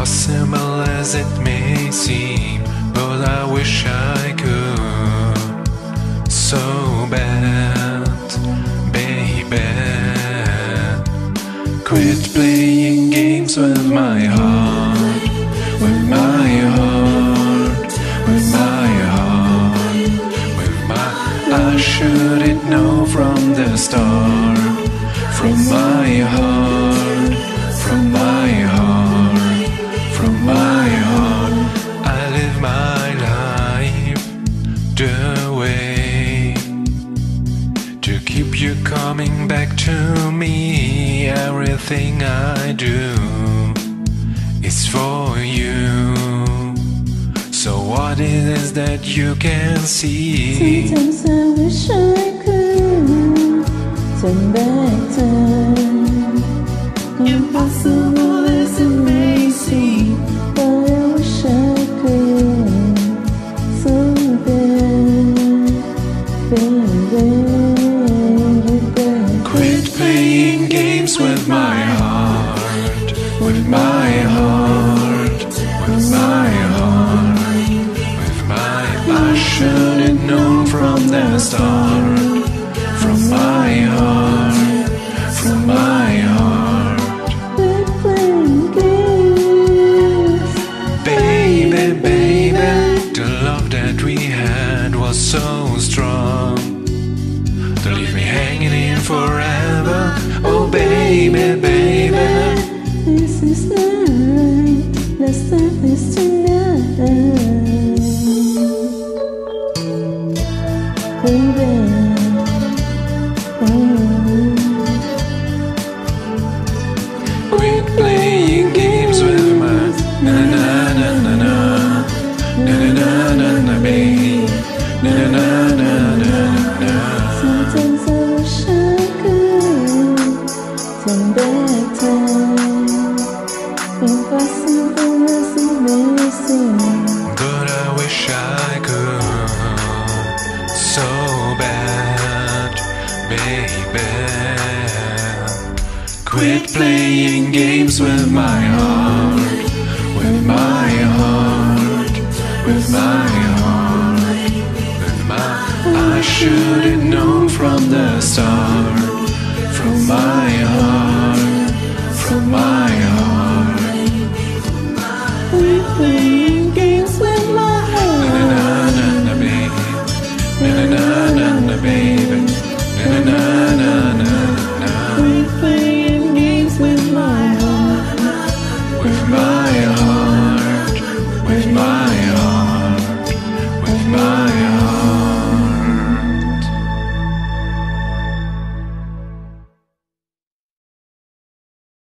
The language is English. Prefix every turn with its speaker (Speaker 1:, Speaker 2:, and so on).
Speaker 1: Impossible as it may seem, but I wish I could. So bad, baby. Quit playing games with my heart, with my heart, with my heart, with my. I should it know from the start, from my heart, Everything I do is for you. So, what it is that you can see?
Speaker 2: Sometimes I wish I could turn back time. Impossible as it may seem, I wish I could. So bad, baby,
Speaker 1: with my heart, with my heart, with my. I should have known from the start, from my heart, from my heart.
Speaker 2: quit playing games.
Speaker 1: Baby, baby, the love that we had was so strong. To leave me hanging in forever. Oh, baby, baby.
Speaker 2: This is night, last time is tonight. Baby, oh,
Speaker 1: baby. Quit playing games with my heart, with my heart, with my heart. With my, I should've known from the start, from my heart, from my heart.